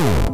Oh.